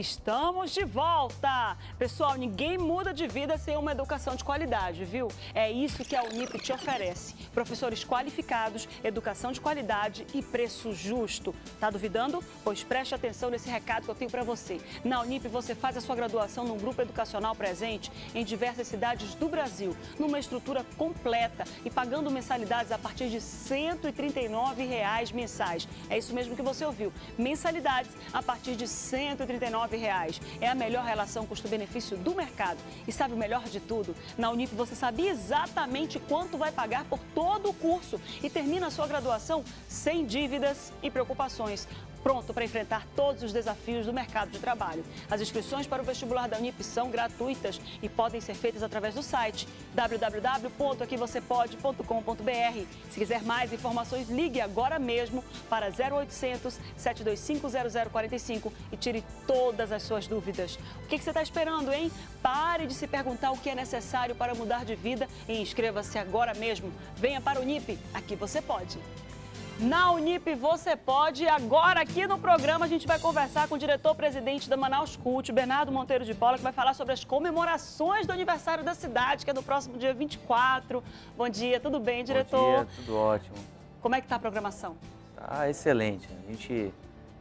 Estamos de volta! Pessoal, ninguém muda de vida sem uma educação de qualidade, viu? É isso que a Unip te oferece. Professores qualificados, educação de qualidade e preço justo. Tá duvidando? Pois preste atenção nesse recado que eu tenho para você. Na Unip você faz a sua graduação num grupo educacional presente em diversas cidades do Brasil, numa estrutura completa e pagando mensalidades a partir de 139 reais mensais. É isso mesmo que você ouviu. Mensalidades a partir de R$ 139 É a melhor relação custo-benefício do mercado. E sabe o melhor de tudo? Na Unip você sabia exatamente quanto vai pagar por todo o curso e termina a sua graduação sem dívidas e preocupações pronto para enfrentar todos os desafios do mercado de trabalho. As inscrições para o vestibular da Unip são gratuitas e podem ser feitas através do site www.aquivocêpode.com.br. Se quiser mais informações, ligue agora mesmo para 0800 725 0045 e tire todas as suas dúvidas. O que você está esperando, hein? Pare de se perguntar o que é necessário para mudar de vida e inscreva-se agora mesmo. Venha para o Unip, aqui você pode. Na Unip você pode. Agora aqui no programa a gente vai conversar com o diretor-presidente da Manaus Cult, Bernardo Monteiro de Paula, que vai falar sobre as comemorações do aniversário da cidade, que é no próximo dia 24. Bom dia, tudo bem, diretor? Bom dia, tudo ótimo. Como é que tá a programação? Tá excelente. A gente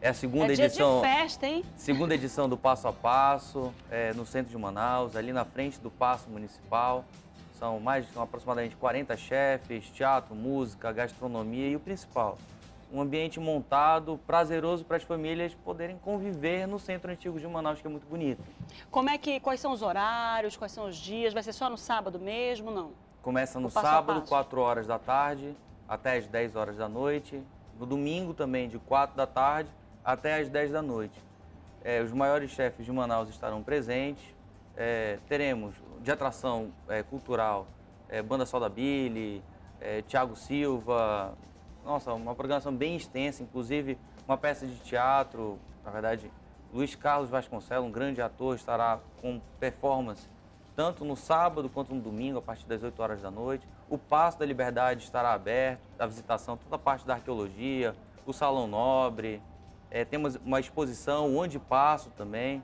é a segunda é dia edição. De festa, hein? Segunda edição do Passo a Passo, é, no centro de Manaus, ali na frente do Passo Municipal. São mais são aproximadamente 40 chefes, teatro, música, gastronomia e o principal, um ambiente montado, prazeroso para as famílias poderem conviver no centro antigo de Manaus, que é muito bonito. Como é que, quais são os horários, quais são os dias? Vai ser só no sábado mesmo, não? Começa no sábado, 4 horas da tarde, até as 10 horas da noite. No domingo também, de 4 da tarde até as 10 da noite. É, os maiores chefes de Manaus estarão presentes. É, teremos de atração é, cultural, é, Banda Soda Billy, é, Tiago Silva, nossa, uma programação bem extensa, inclusive uma peça de teatro, na verdade, Luiz Carlos Vasconcelos, um grande ator, estará com performance tanto no sábado quanto no domingo, a partir das 8 horas da noite. O Passo da Liberdade estará aberto, a visitação, toda a parte da arqueologia, o Salão Nobre, é, temos uma exposição, Onde Passo também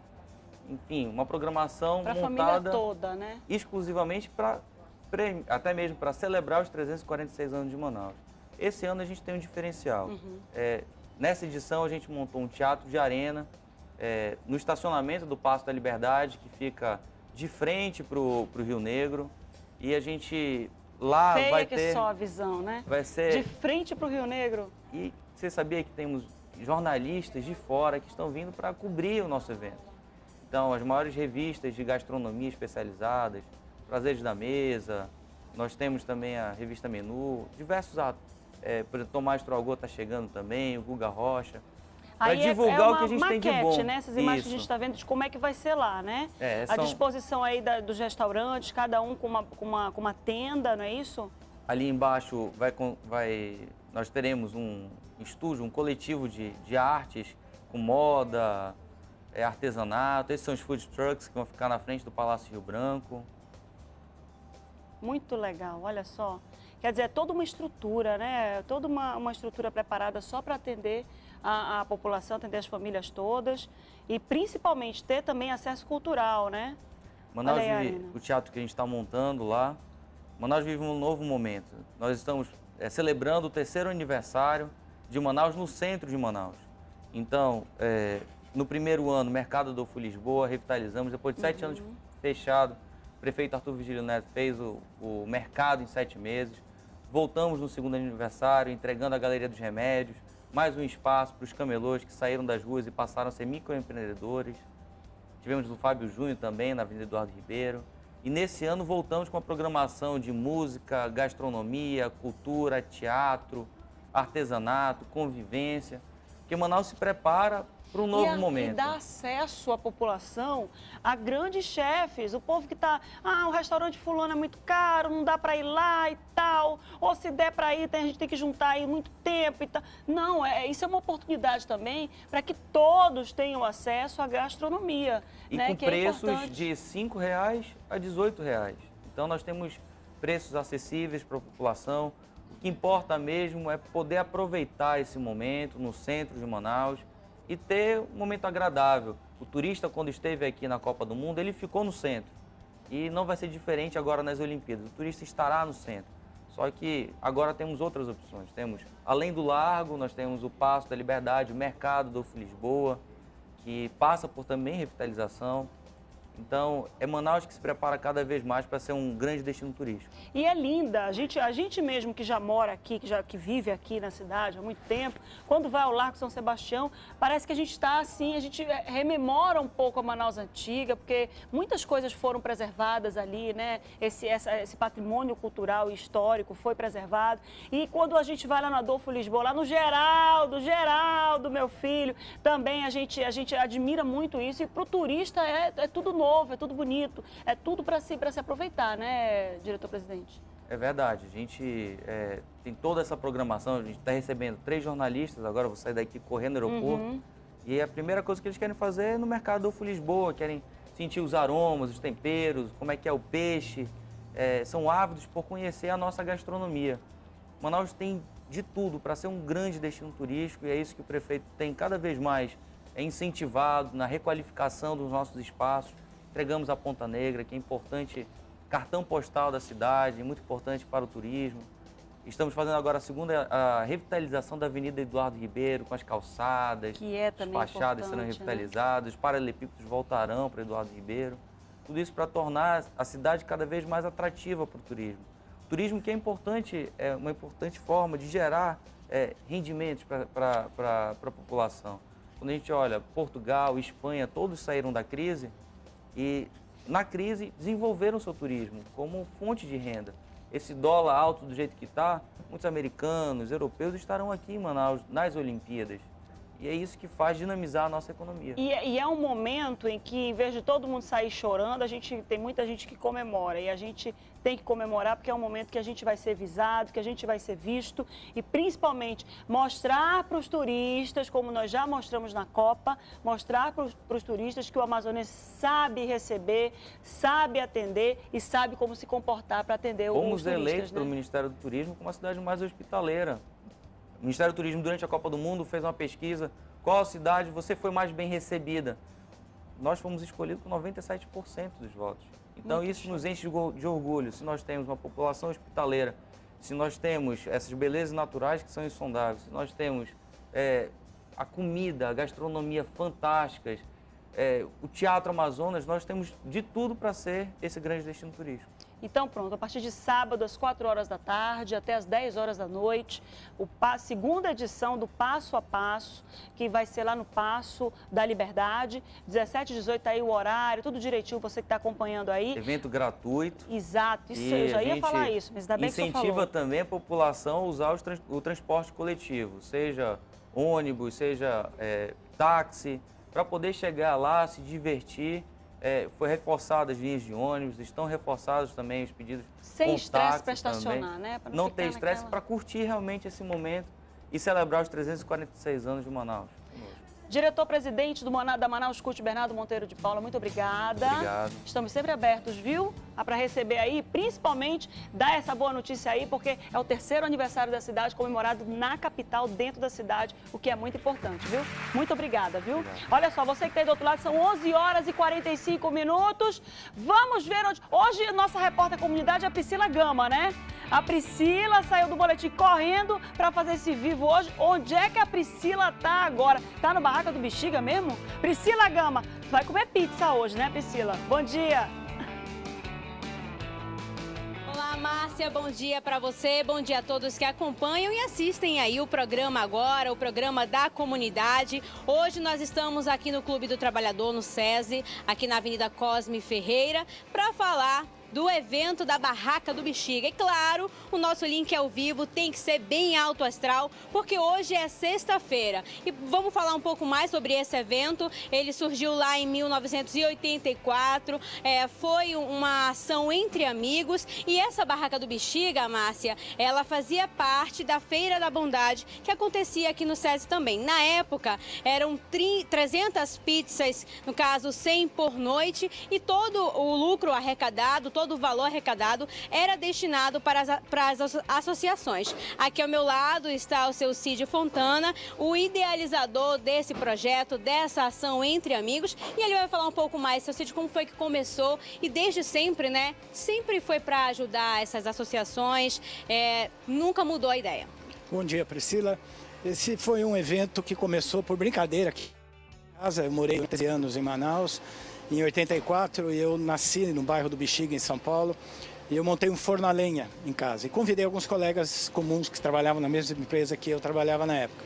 enfim, uma programação pra montada toda, né? exclusivamente para até mesmo para celebrar os 346 anos de Manaus. Esse ano a gente tem um diferencial. Uhum. É, nessa edição a gente montou um teatro de arena é, no estacionamento do Passo da Liberdade, que fica de frente para o Rio Negro. E a gente lá Feia vai que ter... só a visão, né? Vai ser... De frente para o Rio Negro. E você sabia que temos jornalistas de fora que estão vindo para cobrir o nosso evento. Então, as maiores revistas de gastronomia especializadas, Prazeres da Mesa, nós temos também a revista Menu, diversos atos. É, por exemplo, Tomás Troagô está chegando também, o Guga Rocha. Para divulgar é, é o que a gente maquete, tem de bom. né? Essas imagens Isso. que a gente está vendo de como é que vai ser lá, né? É, são... A disposição aí da, dos restaurantes, cada um com uma, com, uma, com uma tenda, não é isso? Ali embaixo vai, vai, nós teremos um estúdio, um coletivo de, de artes com moda, é, artesanato. Esses são os food trucks que vão ficar na frente do Palácio Rio Branco. Muito legal, olha só. Quer dizer, é toda uma estrutura, né? Toda uma, uma estrutura preparada só para atender a, a, população, atender as famílias todas e principalmente ter também acesso cultural, né? Manaus aí, vive, o teatro que a gente está montando lá, Manaus vive um novo momento. Nós estamos é, celebrando o terceiro aniversário de Manaus no centro de Manaus. Então, é, no primeiro ano, Mercado do Fu Lisboa, revitalizamos. Depois de sete uhum. anos fechado, o prefeito Arthur Vigílio Neto fez o, o mercado em sete meses. Voltamos no segundo aniversário, entregando a Galeria dos Remédios, mais um espaço para os camelôs que saíram das ruas e passaram a ser microempreendedores. Tivemos o Fábio Júnior também, na Avenida Eduardo Ribeiro. E nesse ano voltamos com a programação de música, gastronomia, cultura, teatro, artesanato, convivência, que Manaus se prepara para um novo e a, momento. E dar acesso à população a grandes chefes, o povo que está, ah, o restaurante fulano é muito caro, não dá para ir lá e tal, ou se der para ir, a gente tem que juntar aí muito tempo e tal. Não, é, isso é uma oportunidade também para que todos tenham acesso à gastronomia. E né, com é preços é de 5 reais a 18 reais. Então nós temos preços acessíveis para a população. O que importa mesmo é poder aproveitar esse momento no centro de Manaus, e ter um momento agradável. O turista, quando esteve aqui na Copa do Mundo, ele ficou no centro. E não vai ser diferente agora nas Olimpíadas. O turista estará no centro. Só que agora temos outras opções. Temos, além do Largo, nós temos o Passo da Liberdade, o Mercado do Lisboa, que passa por também revitalização. Então, é Manaus que se prepara cada vez mais para ser um grande destino turístico. E é linda. A gente, a gente mesmo que já mora aqui, que, já, que vive aqui na cidade há muito tempo, quando vai ao Largo São Sebastião, parece que a gente está assim, a gente é, rememora um pouco a Manaus antiga, porque muitas coisas foram preservadas ali, né? Esse, essa, esse patrimônio cultural e histórico foi preservado. E quando a gente vai lá no Adolfo Lisboa, lá no Geraldo, Geraldo, meu filho, também a gente, a gente admira muito isso. E para o turista é, é tudo novo novo, é tudo bonito, é tudo para se, se aproveitar, né, diretor-presidente? É verdade, a gente é, tem toda essa programação, a gente está recebendo três jornalistas, agora vou sair daqui correndo no aeroporto, uhum. e a primeira coisa que eles querem fazer é no mercado do Lisboa, querem sentir os aromas, os temperos, como é que é o peixe, é, são ávidos por conhecer a nossa gastronomia. Manaus tem de tudo para ser um grande destino turístico e é isso que o prefeito tem cada vez mais é incentivado na requalificação dos nossos espaços entregamos a Ponta Negra, que é importante, cartão postal da cidade, muito importante para o turismo. Estamos fazendo agora a segunda a revitalização da Avenida Eduardo Ribeiro, com as calçadas, que é as fachadas né? revitalizadas, né? os paralelepípedos voltarão para Eduardo Ribeiro. Tudo isso para tornar a cidade cada vez mais atrativa para o turismo. O turismo que é importante, é uma importante forma de gerar é, rendimentos para a população. Quando a gente olha Portugal, Espanha, todos saíram da crise, e na crise desenvolveram seu turismo como fonte de renda. Esse dólar alto do jeito que está, muitos americanos, europeus estarão aqui em Manaus nas Olimpíadas. E é isso que faz dinamizar a nossa economia. E, é, e, é um momento em que, em vez de todo mundo sair chorando, a gente tem muita gente que comemora. E a gente tem que comemorar porque é um momento que a gente vai ser visado, que a gente vai ser visto e principalmente mostrar para os turistas, como nós já mostramos na Copa, mostrar para os turistas que o Amazonas sabe receber, sabe atender e sabe como se comportar para atender Fomos os turistas. Fomos eleitos né? pelo Ministério do Turismo como a cidade mais hospitaleira. O Ministério do Turismo, durante a Copa do Mundo, fez uma pesquisa. Qual cidade você foi mais bem recebida? Nós fomos escolhidos com 97% dos votos. Então, Muito isso nos enche de orgulho. Se nós temos uma população hospitaleira, se nós temos essas belezas naturais que são insondáveis, se nós temos é, a comida, a gastronomia fantásticas, é, o Teatro Amazonas, nós temos de tudo para ser esse grande destino turístico. Então, pronto, a partir de sábado, às 4 horas da tarde até às 10 horas da noite, a segunda edição do Passo a Passo, que vai ser lá no Passo da Liberdade, 17 e 18, tá aí o horário, tudo direitinho, você que está acompanhando aí. Evento gratuito. Exato, isso, eu já ia falar isso, mas ainda bem que você falou. Incentiva também a população a usar trans, o transporte coletivo, seja ônibus, seja é, táxi, para poder chegar lá, se divertir é, foi reforçada as linhas de ônibus, estão reforçados também os pedidos Sem estresse para estacionar, também. né? Pra não, não ter estresse naquela... para curtir realmente esse momento e celebrar os 346 anos de Manaus. Diretor-presidente da Manaus Curte, Bernardo Monteiro de Paula, muito obrigada. Obrigado. Estamos sempre abertos, viu? Para receber aí, principalmente dar essa boa notícia aí, porque é o terceiro aniversário da cidade comemorado na capital, dentro da cidade, o que é muito importante, viu? Muito obrigada, viu? Obrigado. Olha só, você que está aí do outro lado, são 11 horas e 45 minutos. Vamos ver onde... Hoje, nossa repórter comunidade é a Priscila Gama, né? A Priscila saiu do boletim correndo para fazer esse vivo hoje. Onde é que a Priscila tá agora? Tá no barraca do Bexiga mesmo? Priscila Gama, vai comer pizza hoje, né, Priscila? Bom dia! Olá, Márcia, bom dia para você, bom dia a todos que acompanham e assistem aí o programa agora, o programa da comunidade. Hoje nós estamos aqui no Clube do Trabalhador, no SESI, aqui na Avenida Cosme Ferreira, para falar do evento da Barraca do Bexiga. E claro, o nosso link ao vivo tem que ser bem alto astral, porque hoje é sexta-feira. E vamos falar um pouco mais sobre esse evento. Ele surgiu lá em 1984, é, foi uma ação entre amigos. E essa Barraca do Bexiga, Márcia, ela fazia parte da Feira da Bondade, que acontecia aqui no SESI também. Na época, eram 300 pizzas, no caso 100 por noite, e todo o lucro arrecadado, todo todo o valor arrecadado era destinado para as, para as associações. Aqui ao meu lado está o seu Cid Fontana, o idealizador desse projeto, dessa ação entre amigos, e ele vai falar um pouco mais, seu Cid, como foi que começou e desde sempre, né? Sempre foi para ajudar essas associações, é, nunca mudou a ideia. Bom dia, Priscila. Esse foi um evento que começou por brincadeira aqui. Eu morei 13 anos em Manaus. Em 84 eu nasci no bairro do Bexiga, em São Paulo. E eu montei um forno a lenha em casa. E convidei alguns colegas comuns que trabalhavam na mesma empresa que eu trabalhava na época.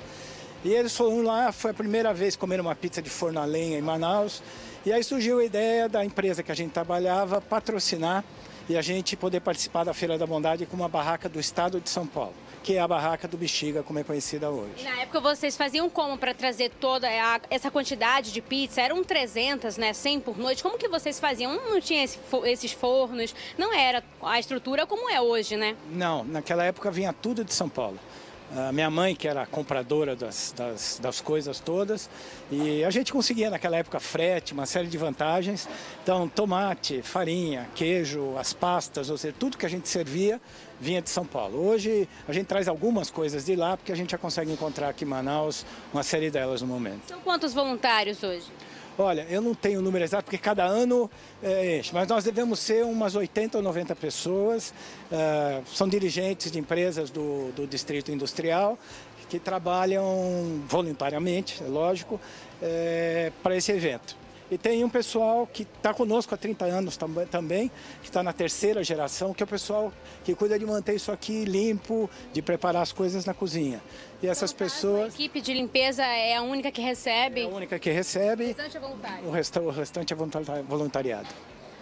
E eles foram lá, foi a primeira vez comer uma pizza de forno a lenha em Manaus. E aí surgiu a ideia da empresa que a gente trabalhava patrocinar e a gente poder participar da Feira da Bondade com uma barraca do estado de São Paulo que é a barraca do Bexiga, como é conhecida hoje. Na época vocês faziam como para trazer toda a, essa quantidade de pizza? Eram 300, né, 100 por noite. Como que vocês faziam? Não tinha esse, esses fornos, não era a estrutura como é hoje, né? Não, naquela época vinha tudo de São Paulo. A minha mãe, que era compradora das, das, das, coisas todas, e a gente conseguia naquela época frete, uma série de vantagens. Então, tomate, farinha, queijo, as pastas, ou seja, tudo que a gente servia vinha de São Paulo. Hoje a gente traz algumas coisas de lá, porque a gente já consegue encontrar aqui em Manaus uma série delas no momento. São quantos voluntários hoje? Olha, eu não tenho o número exato, porque cada ano é, enche, mas nós devemos ser umas 80 ou 90 pessoas. Uh, são dirigentes de empresas do, do Distrito Industrial que trabalham voluntariamente, é lógico, é, para esse evento. E tem um pessoal que está conosco há 30 anos também, que está na terceira geração, que é o pessoal que cuida de manter isso aqui limpo, de preparar as coisas na cozinha. E essas então, pessoas. A equipe de limpeza é a única que recebe? É a única que recebe. O restante é voluntário. O, restante é voluntariado.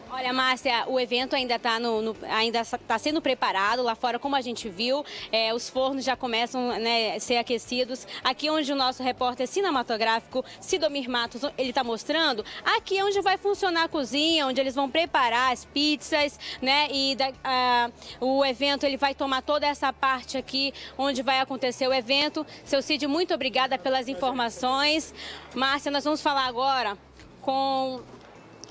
Olha, Márcia, o evento ainda está tá sendo preparado lá fora, como a gente viu. É, os fornos já começam né, a ser aquecidos. Aqui onde o nosso repórter cinematográfico, Sidomir Matos, ele está mostrando, aqui é onde vai funcionar a cozinha, onde eles vão preparar as pizzas, né? E da, a, o evento ele vai tomar toda essa parte aqui onde vai acontecer o evento. Seu Cid, muito obrigada pelas informações. Márcia, nós vamos falar agora com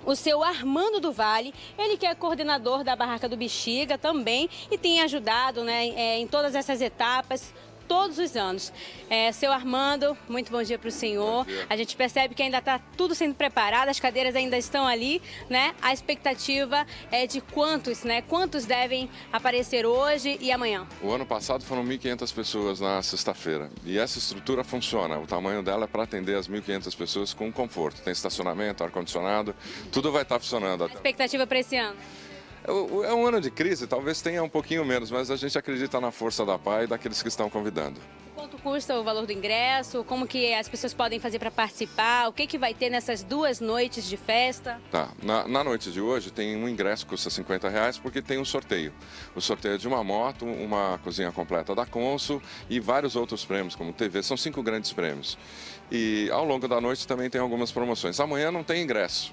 o seu Armando do Vale, ele que é coordenador da Barraca do Bexiga também e tem ajudado né, é, em todas essas etapas todos os anos. É, seu Armando, muito bom dia para o senhor. A gente percebe que ainda está tudo sendo preparado, as cadeiras ainda estão ali, né? A expectativa é de quantos, né? Quantos devem aparecer hoje e amanhã? O ano passado foram 1.500 pessoas na sexta-feira e essa estrutura funciona. O tamanho dela é para atender as 1.500 pessoas com conforto. Tem estacionamento, ar-condicionado, tudo vai estar tá funcionando. A expectativa para esse ano? É um ano de crise, talvez tenha um pouquinho menos, mas a gente acredita na força da PAI e daqueles que estão convidando. Quanto custa o valor do ingresso? Como que as pessoas podem fazer para participar? O que, que vai ter nessas duas noites de festa? Tá, na, na noite de hoje tem um ingresso que custa 50 reais porque tem um sorteio. O sorteio é de uma moto, uma cozinha completa da Consul e vários outros prêmios, como TV. São cinco grandes prêmios. E ao longo da noite também tem algumas promoções. Amanhã não tem ingresso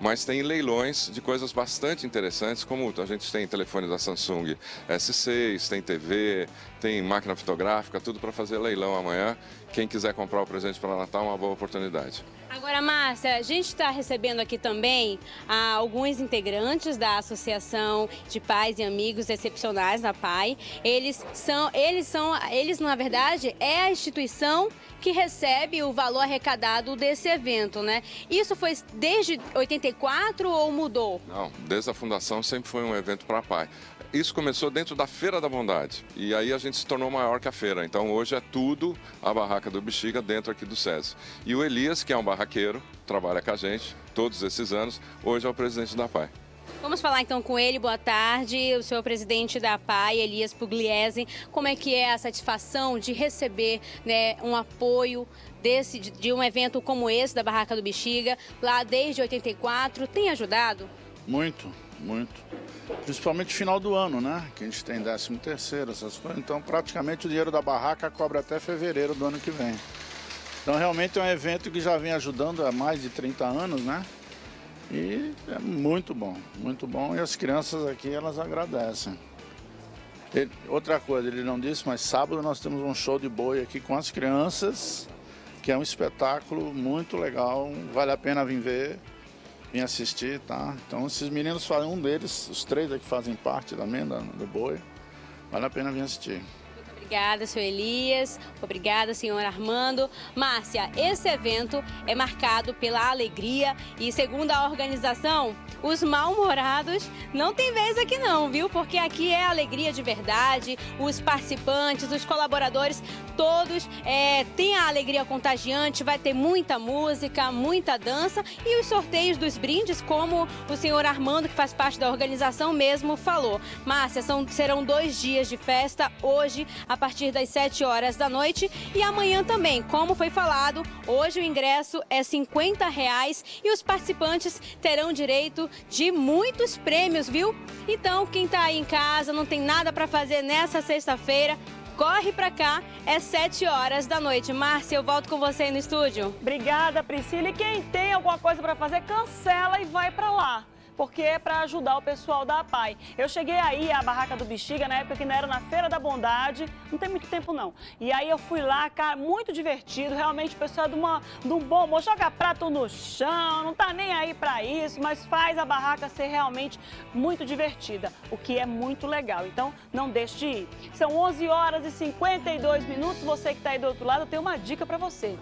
mas tem leilões de coisas bastante interessantes, como a gente tem telefone da Samsung S6, tem TV, tem máquina fotográfica, tudo para fazer leilão amanhã. Quem quiser comprar o presente para Natal, é uma boa oportunidade. Agora, Márcia, a gente está recebendo aqui também ah, alguns integrantes da Associação de Pais e Amigos Excepcionais da PAI. Eles são, eles são, eles na verdade é a instituição que recebe o valor arrecadado desse evento, né? Isso foi desde 84 ou mudou? Não, desde a fundação sempre foi um evento para a PAI isso começou dentro da Feira da Bondade. E aí a gente se tornou maior que a feira. Então hoje é tudo a barraca do Bexiga dentro aqui do SESI. E o Elias, que é um barraqueiro, trabalha com a gente todos esses anos, hoje é o presidente da PAI. Vamos falar então com ele. Boa tarde, o senhor presidente da PAI, Elias Pugliese. Como é que é a satisfação de receber né, um apoio desse, de um evento como esse da Barraca do Bexiga, lá desde 84? Tem ajudado? Muito, muito. Principalmente final do ano, né? Que a gente tem 13 terceiro, essas coisas. Então praticamente o dinheiro da barraca cobra até fevereiro do ano que vem. Então realmente é um evento que já vem ajudando há mais de 30 anos, né? E é muito bom, muito bom. E as crianças aqui, elas agradecem. Ele, outra coisa, ele não disse, mas sábado nós temos um show de boi aqui com as crianças, que é um espetáculo muito legal, vale a pena vir ver. Vim assistir, tá? Então esses meninos fazem, um deles, os três aqui fazem parte também do boi. Vale a pena vir assistir. Obrigada, senhor Elias. Obrigada, senhor Armando. Márcia, esse evento é marcado pela alegria e, segundo a organização, os mal-humorados não tem vez aqui não, viu? Porque aqui é alegria de verdade. Os participantes, os colaboradores, todos é, têm a alegria contagiante. Vai ter muita música, muita dança e os sorteios dos brindes, como o senhor Armando, que faz parte da organização mesmo, falou. Márcia, são, serão dois dias de festa hoje, a partir das 7 horas da noite e amanhã também. Como foi falado, hoje o ingresso é 50 reais e os participantes terão direito de muitos prêmios, viu? Então, quem está aí em casa, não tem nada para fazer nessa sexta-feira, corre para cá, é 7 horas da noite. Márcia, eu volto com você aí no estúdio. Obrigada, Priscila. E quem tem alguma coisa para fazer, cancela e vai para lá porque é para ajudar o pessoal da APAI. Eu cheguei aí à Barraca do Bexiga, na época que não era na Feira da Bondade, não tem muito tempo não. E aí eu fui lá, cara, muito divertido, realmente o pessoal de, uma, de um bom humor, joga prato no chão, não tá nem aí para isso, mas faz a barraca ser realmente muito divertida, o que é muito legal. Então, não deixe de ir. São 11 horas e 52 minutos, você que está aí do outro lado, eu tenho uma dica para você.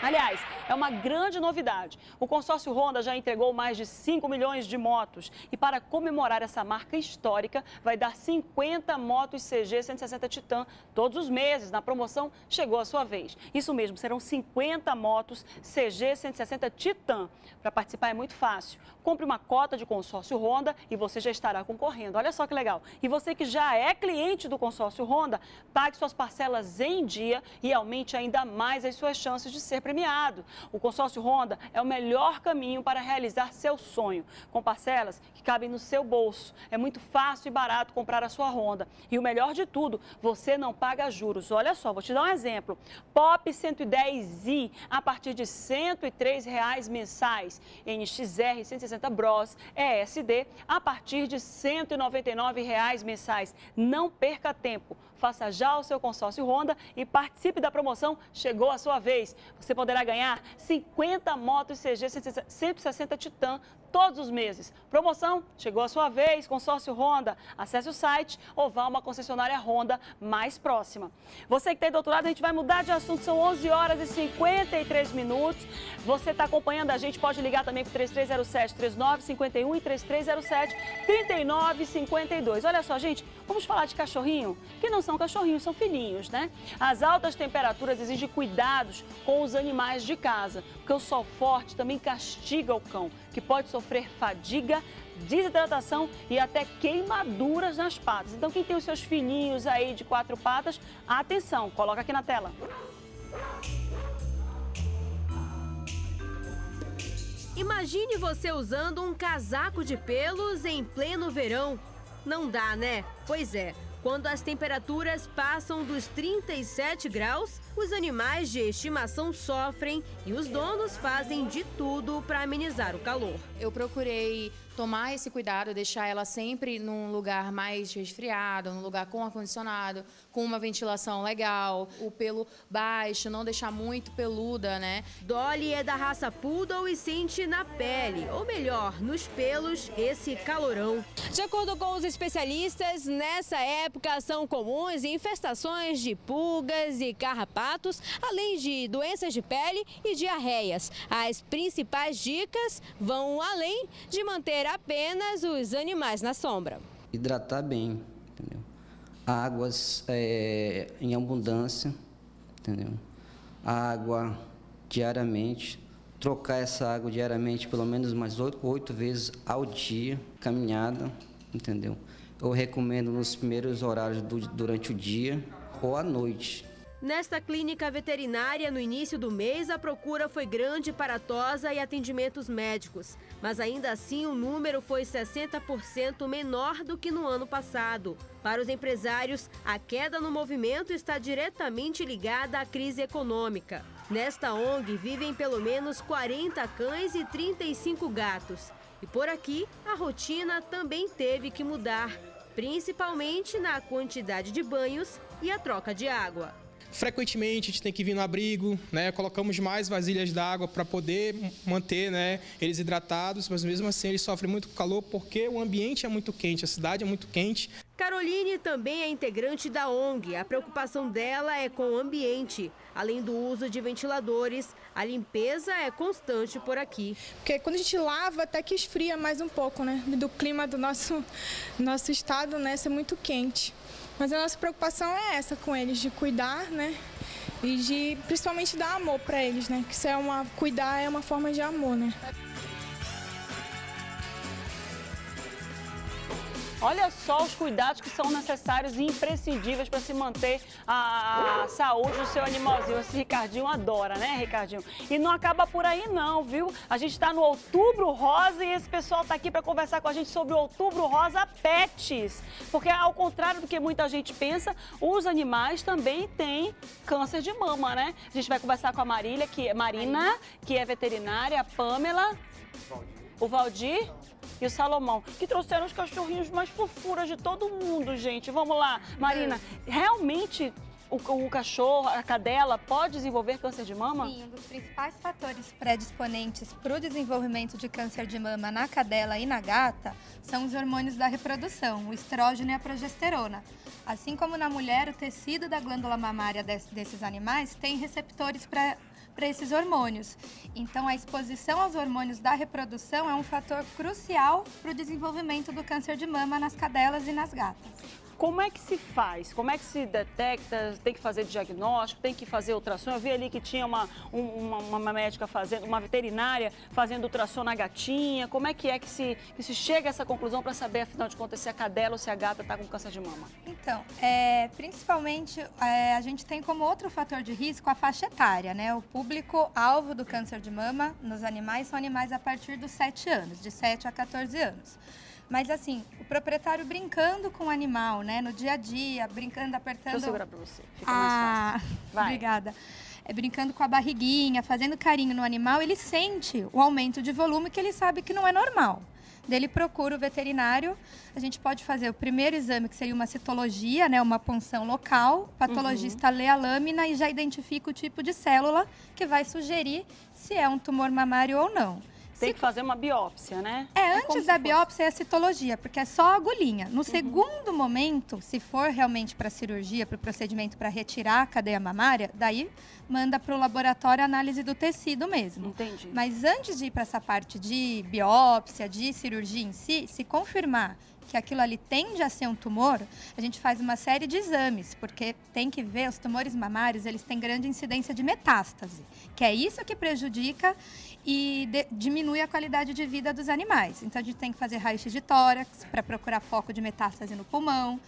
Aliás, é uma grande novidade. O consórcio Honda já entregou mais de 5 milhões de motos e para comemorar essa marca histórica, vai dar 50 motos CG 160 Titan todos os meses. Na promoção chegou a sua vez. Isso mesmo, serão 50 motos CG 160 Titan. Para participar é muito fácil. Compre uma cota de consórcio Honda e você já estará concorrendo. Olha só que legal. E você que já é cliente do consórcio Honda, pague suas parcelas em dia e aumente ainda mais as suas chances de ser premiado. O consórcio Honda é o melhor caminho para realizar seu sonho, com parcelas que cabem no seu bolso. É muito fácil e barato comprar a sua Honda. E o melhor de tudo, você não paga juros. Olha só, vou te dar um exemplo. Pop 110i a partir de 103 reais mensais. NXR 160 Bros ESD a partir de 199 reais mensais. Não perca tempo. Faça já o seu consórcio Honda e participe da promoção. Chegou a sua vez. Você poderá ganhar 50 motos CG 160 Titan todos os meses. Promoção, chegou a sua vez, consórcio Honda. Acesse o site ou vá a uma concessionária Honda mais próxima. Você que tem doutorado, a gente vai mudar de assunto, são 11 horas e 53 minutos. Você está acompanhando a gente, pode ligar também para 3307-3951 e 3307-3952. Olha só, gente, vamos falar de cachorrinho, que não são cachorrinhos, são filhinhos, né? As altas temperaturas exigem cuidados com os animais de casa, porque o sol forte também castiga o cão, que pode sofrer fadiga, desidratação e até queimaduras nas patas. Então, quem tem os seus filhinhos aí de quatro patas, atenção, coloca aqui na tela. Imagine você usando um casaco de pelos em pleno verão. Não dá, né? Pois é. Quando as temperaturas passam dos 37 graus, os animais de estimação sofrem e os donos fazem de tudo para amenizar o calor. Eu procurei tomar esse cuidado, deixar ela sempre num lugar mais resfriado, num lugar com ar-condicionado, com uma ventilação legal, o pelo baixo, não deixar muito peluda, né? Dolly é da raça Poodle e sente na pele, ou melhor, nos pelos, esse calorão. De acordo com os especialistas, nessa época são comuns infestações de pulgas e carrapatos, além de doenças de pele e diarreias. As principais dicas vão além de manter apenas os animais na sombra. Hidratar bem, entendeu? Águas é, em abundância, entendeu? Água diariamente, trocar essa água diariamente pelo menos mais oito vezes ao dia, caminhada, entendeu? Eu recomendo nos primeiros horários do, durante o dia ou à noite, Nesta clínica veterinária, no início do mês, a procura foi grande para tosa e atendimentos médicos. Mas ainda assim, o número foi 60% menor do que no ano passado. Para os empresários, a queda no movimento está diretamente ligada à crise econômica. Nesta ONG vivem pelo menos 40 cães e 35 gatos. E por aqui, a rotina também teve que mudar, principalmente na quantidade de banhos e a troca de água. Frequentemente a gente tem que vir no abrigo, né? Colocamos mais vasilhas d'água para poder manter, né, eles hidratados, mas mesmo assim eles sofrem muito calor porque o ambiente é muito quente, a cidade é muito quente. Caroline também é integrante da ONG. A preocupação dela é com o ambiente. Além do uso de ventiladores, a limpeza é constante por aqui. Porque quando a gente lava, até que esfria mais um pouco, né? Do clima do nosso, nosso estado, né? Ser muito quente. Mas a nossa preocupação é essa com eles, de cuidar, né? E de principalmente dar amor para eles, né? Que isso é uma cuidar é uma forma de amor, né? Olha só os cuidados que são necessários e imprescindíveis para se manter a, saúde do seu animalzinho. Esse Ricardinho adora, né, Ricardinho? E não acaba por aí não, viu? A gente está no Outubro Rosa e esse pessoal está aqui para conversar com a gente sobre o Outubro Rosa Pets. Porque ao contrário do que muita gente pensa, os animais também têm câncer de mama, né? A gente vai conversar com a Marília, que é Marina, que é veterinária, a Pamela, o Valdir e o Salomão, que trouxeram os cachorrinhos mais fofuras de todo mundo, gente. Vamos lá, Marina, realmente o, o, cachorro, a cadela, pode desenvolver câncer de mama? Sim, um dos principais fatores predisponentes para o desenvolvimento de câncer de mama na cadela e na gata são os hormônios da reprodução, o estrógeno e a progesterona. Assim como na mulher, o tecido da glândula mamária desses animais tem receptores para para esses hormônios. Então, a exposição aos hormônios da reprodução é um fator crucial para o desenvolvimento do câncer de mama nas cadelas e nas gatas. Como é que se faz? Como é que se detecta? Tem que fazer diagnóstico? Tem que fazer ultrassom? Eu vi ali que tinha uma, uma, uma médica fazendo, uma veterinária fazendo ultrassom na gatinha. Como é que é que se, que se chega a essa conclusão para saber, afinal de contas, se a cadela ou se a gata está com câncer de mama? Então, é, principalmente, é, a gente tem como outro fator de risco a faixa etária, né? O público-alvo do câncer de mama nos animais são animais a partir dos 7 anos, de 7 a 14 anos. Mas assim, o proprietário brincando com o animal, né? No dia a dia, brincando, apertando. Deixa eu segurar pra você. Fica ah, mais fácil. Vai. Obrigada. É, brincando com a barriguinha, fazendo carinho no animal, ele sente o aumento de volume que ele sabe que não é normal. Dele procura o veterinário. A gente pode fazer o primeiro exame, que seria uma citologia, né, uma punção local. O patologista uhum. lê a lâmina e já identifica o tipo de célula que vai sugerir se é um tumor mamário ou não. Tem que fazer uma biópsia, né? É, é antes da biópsia é a citologia, porque é só agulhinha. No uhum. segundo momento, se for realmente para cirurgia, para o procedimento para retirar a cadeia mamária, daí manda para o laboratório análise do tecido mesmo. Entendi. Mas antes de ir para essa parte de biópsia, de cirurgia em si, se confirmar que aquilo ali tende a ser um tumor, a gente faz uma série de exames, porque tem que ver, os tumores mamários, eles têm grande incidência de metástase, que é isso que prejudica e de, diminui a qualidade de vida dos animais. Então a gente tem que fazer raio-x de tórax para procurar foco de metástase no pulmão,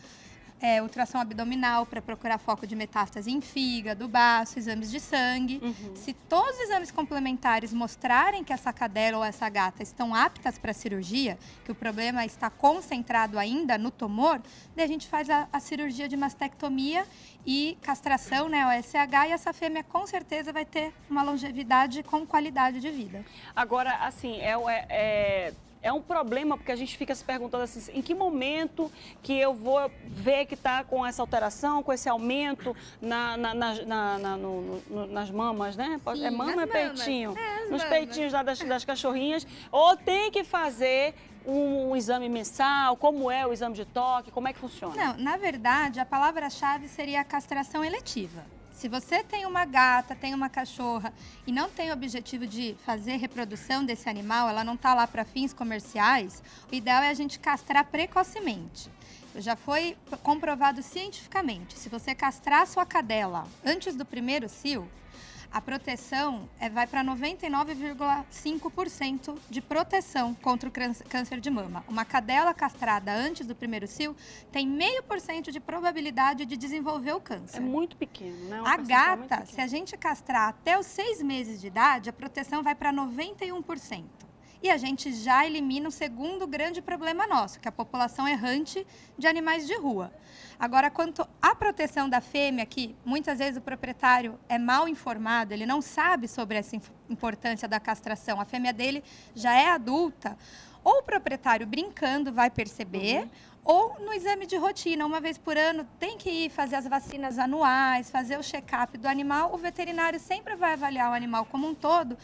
é, ultrassom abdominal para procurar foco de metástase em fígado, baço, exames de sangue. Uhum. Se todos os exames complementares mostrarem que essa cadela ou essa gata estão aptas para cirurgia, que o problema está concentrado ainda no tumor, daí a gente faz a, a cirurgia de mastectomia e castração, né, OSH, e essa fêmea com certeza vai ter uma longevidade com qualidade de vida. Agora, assim, é, é, é um problema porque a gente fica se perguntando assim, em que momento que eu vou ver que está com essa alteração, com esse aumento na, na, na, na no, no, nas mamas, né? Sim, é mama ou é peitinho? É, Nos mamas. peitinhos lá das, das cachorrinhas. Ou tem que fazer um, um, exame mensal? Como é o exame de toque? Como é que funciona? Não, na verdade, a palavra-chave seria a castração eletiva. Se você tem uma gata, tem uma cachorra e não tem o objetivo de fazer reprodução desse animal, ela não está lá para fins comerciais, o ideal é a gente castrar precocemente. Já foi comprovado cientificamente. Se você castrar sua cadela antes do primeiro cio, a proteção é, vai para 99,5% de proteção contra o câncer de mama. Uma cadela castrada antes do primeiro cio tem meio por cento de probabilidade de desenvolver o câncer. É muito pequeno, né? Uma a gata, se a gente castrar até os seis meses de idade, a proteção vai para 91% e a gente já elimina o segundo grande problema nosso, que é a população errante de animais de rua. Agora, quanto à proteção da fêmea, que muitas vezes o proprietário é mal informado, ele não sabe sobre essa importância da castração, a fêmea dele já é adulta, ou o proprietário brincando vai perceber, uhum. ou no exame de rotina, uma vez por ano, tem que ir fazer as vacinas anuais, fazer o check-up do animal. O veterinário sempre vai avaliar o animal como um todo.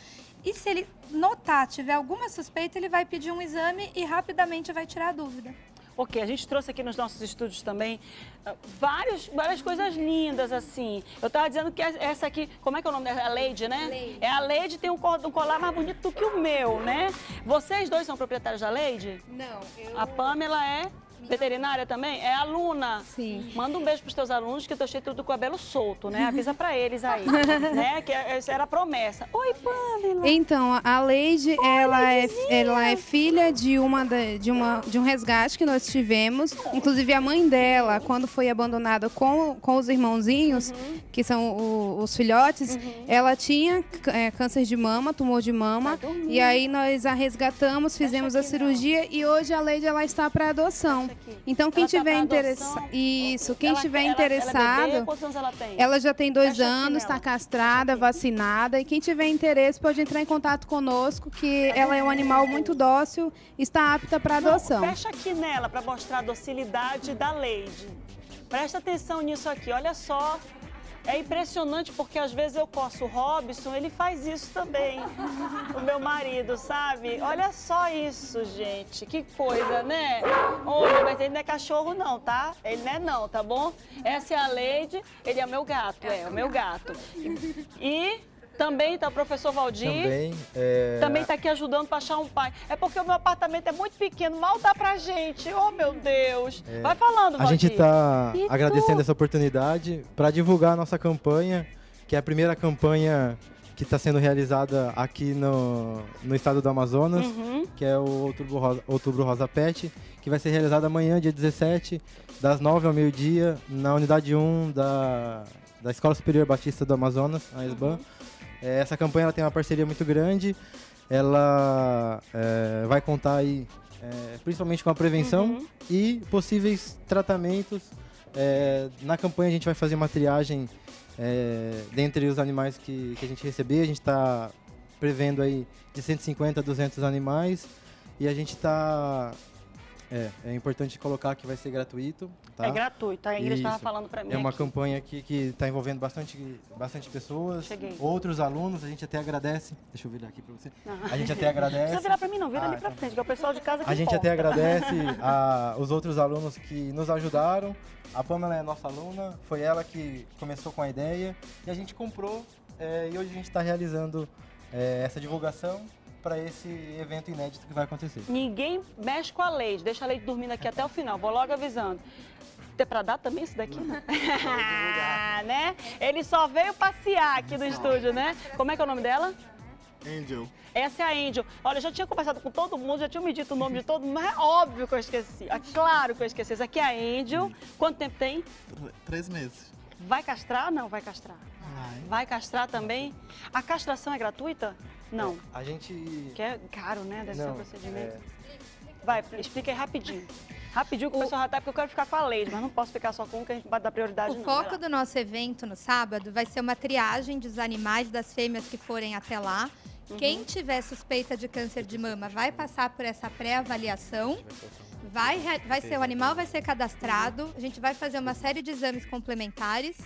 E se ele notar, tiver alguma suspeita, ele vai pedir um exame e rapidamente vai tirar a dúvida. Ok, a gente trouxe aqui nos nossos estúdios também uh, vários, várias coisas lindas, assim. Eu estava dizendo que essa aqui, como é que é o nome dela? É a Lady, né? Lady. É a Lady, tem um, um colar mais bonito do que o meu, né? Vocês dois são proprietários da Lady? Não, eu... A Pamela é? Veterinária também? É aluna. Sim. Manda um beijo pros teus alunos, que eu tô cheio do cabelo solto, né? Avisa pra eles aí, né? Que essa era a promessa. Oi, Pamela. Então, a Leide, ela é, ela é filha de, uma, de, uma, de um resgate que nós tivemos. Inclusive, a mãe dela, quando foi abandonada com, com os irmãozinhos, uhum. que são o, os filhotes, uhum. ela tinha é, câncer de mama, tumor de mama. E aí nós a resgatamos, fizemos a cirurgia não. e hoje a Leide ela está para adoção. Então, quem ela tá tiver tá interessado. Isso, quem ela, tiver ela, interessado. Ela, é anos ela tem? Ela já tem dois Fecha anos, está castrada, vacinada. E quem tiver interesse pode entrar em contato conosco, que ela é um animal muito dócil, está apta para adoção. Não, fecha aqui nela para mostrar a docilidade da Lady. Presta atenção nisso aqui, olha só. É impressionante porque às vezes eu coço o Robson, ele faz isso também. O meu marido, sabe? Olha só isso, gente. Que coisa, né? Oh, mas ele não é cachorro não, tá? Ele não é não, tá bom? Essa é a Leide, ele é o meu gato, é, o meu gato. E também está o professor Valdir. Também. É... Também está aqui ajudando para achar um pai. É porque o meu apartamento é muito pequeno, mal dá pra gente. Oh, meu Deus. É... Vai falando, Valdir. A gente está agradecendo essa oportunidade para divulgar a nossa campanha, que é a primeira campanha que está sendo realizada aqui no, no estado do Amazonas, uhum. que é o Outubro Rosa, Outubro Rosa Pet, que vai ser realizada amanhã, dia 17, das 9 ao meio-dia, na unidade 1 da, da Escola Superior Batista do Amazonas, a ESBAN. Uhum. É, essa campanha tem uma parceria muito grande. Ela é, vai contar aí, é, principalmente com a prevenção uhum. e possíveis tratamentos. É, na campanha a gente vai fazer uma triagem é, dentre os animais que, que a gente receber. A gente está prevendo aí de 150 a 200 animais e a gente está é, é importante colocar que vai ser gratuito. Tá? É gratuito, a Ingrid estava falando para mim. É uma aqui. campanha aqui que está envolvendo bastante, bastante pessoas, Cheguei. outros alunos, a gente até agradece. Deixa eu virar aqui para você. Uhum. A gente até agradece. Não precisa virar para mim, não, vira ah, ali para tá. frente, que é o pessoal de casa que A gente importa. até agradece a, os outros alunos que nos ajudaram. A Pamela é nossa aluna, foi ela que começou com a ideia e a gente comprou é, e hoje a gente está realizando é, essa divulgação para esse evento inédito que vai acontecer. Ninguém mexe com a lei, deixa a lei dormindo aqui até o final, vou logo avisando. Tem para dar também isso daqui, né? né? Ele só veio passear aqui no estúdio, né? Como é que é o nome dela? Angel. Essa é a Angel. Olha, eu já tinha conversado com todo mundo, já tinha me dito o nome de todo mundo, mas é óbvio que eu esqueci. É claro que eu esqueci. Essa aqui é a Angel. Quanto tempo tem? Três meses. Vai castrar? Não, vai castrar. Vai. Vai castrar também? A castração é gratuita? Não. A gente. Que é caro, né? Deve Não, ser um procedimento. É... Vai, explica aí rapidinho. Rapidinho que o, o pessoal já tá, porque eu quero ficar com a lei, mas não posso ficar só com um que a gente vai dar prioridade. O não, foco do nosso evento no sábado vai ser uma triagem dos animais das fêmeas que forem até lá. Uhum. Quem tiver suspeita de câncer de mama vai passar por essa pré-avaliação. Vai, vai ser o animal vai ser cadastrado. A gente vai fazer uma série de exames complementares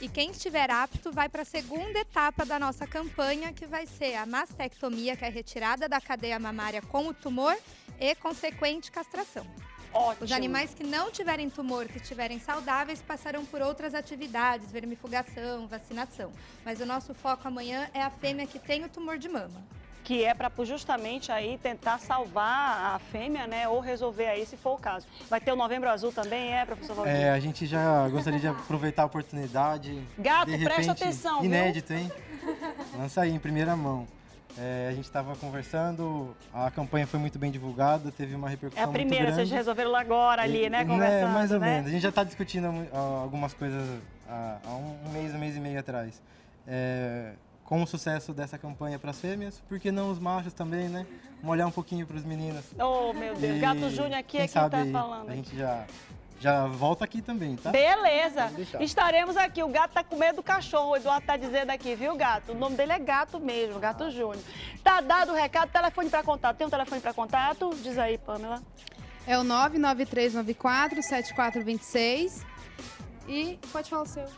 e quem estiver apto vai para a segunda etapa da nossa campanha, que vai ser a mastectomia, que é a retirada da cadeia mamária com o tumor e consequente castração. Ótimo. Os animais que não tiverem tumor, que estiverem saudáveis, passarão por outras atividades, vermifugação, vacinação. Mas o nosso foco amanhã é a fêmea que tem o tumor de mama que é para justamente aí tentar salvar a fêmea, né, ou resolver aí se for o caso. Vai ter o Novembro Azul também, é, professor Valdir? É, a gente já gostaria de aproveitar a oportunidade. Gato, repente, presta atenção, Inédito, viu? hein? Lança aí em primeira mão. É, a gente estava conversando, a campanha foi muito bem divulgada, teve uma repercussão É a primeira, vocês resolveram agora ali, né, conversando, é, mais ou né? menos. A gente já está discutindo algumas coisas há, um mês, um mês e meio atrás. É, com o sucesso dessa campanha para as fêmeas, por que não os machos também, né? Molhar um pouquinho para os meninos. Oh, meu Deus. E Gato Júnior aqui é quem está falando. A gente já, já volta aqui também, tá? Beleza. Estaremos aqui. O gato tá com medo do cachorro. O Eduardo tá dizendo aqui, viu, gato? O nome dele é Gato mesmo, Gato ah. Júnior. Tá dado o recado, telefone para contato. Tem um telefone para contato? Diz aí, Pamela. É o 99394 7426. E pode falar o seu. É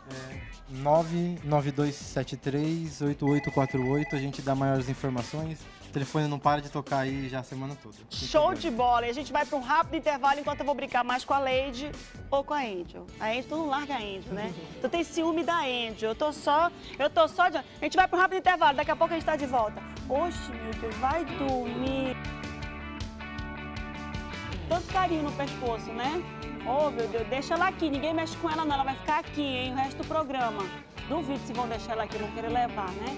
992738848. A gente dá maiores informações. O telefone não para de tocar aí já a semana toda. Show de bola. E a gente vai para um rápido intervalo enquanto eu vou brincar mais com a Lady ou com a Angel. A Angel, tu não larga a Angel, né? tu tem ciúme da Angel. Eu tô só, eu tô só de... A gente vai para um rápido intervalo, daqui a pouco a gente tá de volta. Oxe, meu Deus, vai dormir. Tanto carinho no pescoço, né? Oh, meu Deus, deixa ela aqui. Ninguém mexe com ela, não. Ela vai ficar aqui, hein? O resto do programa. Duvido se vão deixar ela aqui, não querer levar, né?